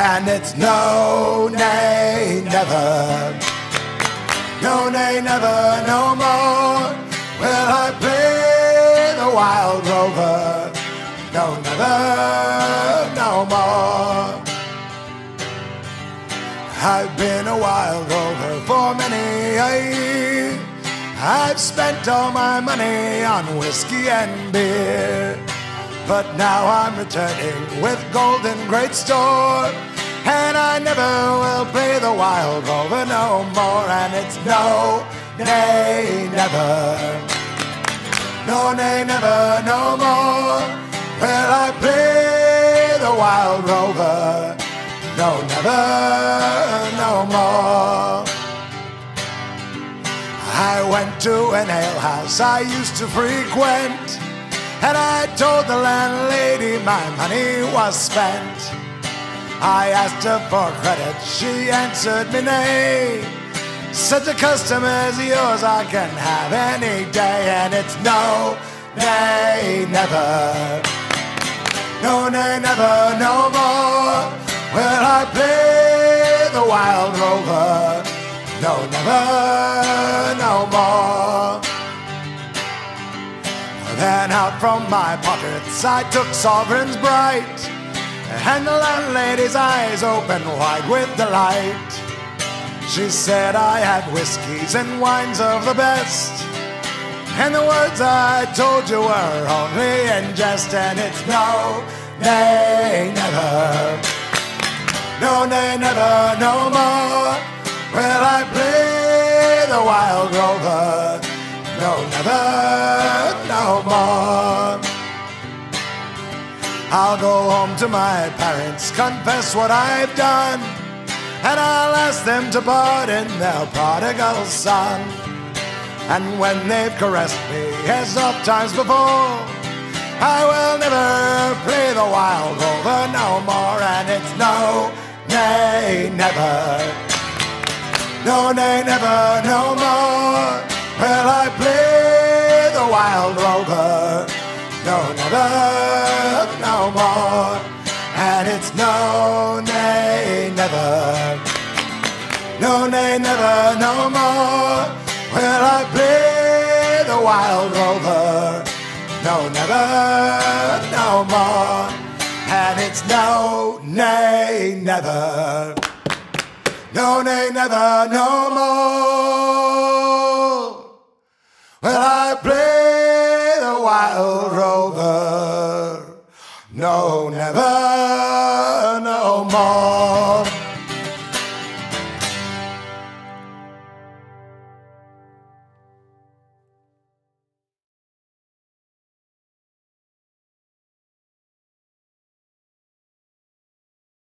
And it's no, nay, never. No, nay, never, no more will I play the wild rover. No, never, no more. I've been a wild rover for many a year. I've spent all my money on whiskey and beer. But now I'm returning with gold in great store. And I never will play the wild rover no more. And it's no, nay, never. No, nay, never, no more. Will I play the wild rover? No, never, no more. I went to an alehouse I used to frequent, and I told the landlady my money was spent. I asked her for credit, she answered me nay. Such a customer as yours I can have any day, and it's no, nay, never. No, nay, never, no more will I play the wild rover. No, never, no more. Then out from my pockets I took sovereigns bright, and the landlady's eyes opened wide with delight. She said I had whiskies and wines of the best, and the words I told you were only in jest, and it's no, nay, never. No, nay, never, no more will I play the wild rover. No, never, I'll go home to my parents, confess what I've done, and I'll ask them to pardon their prodigal son. And when they've caressed me as oft times before, I will never play the wild rover no more, and it's no, nay, never. No, nay, never, no more No, no more. And it's no, nay, never. No, nay, never, no more will I play the wild rover. No, never, no more. And it's no, nay, never. No, nay, never, no more. Will I play the wild rover? No, never, no more.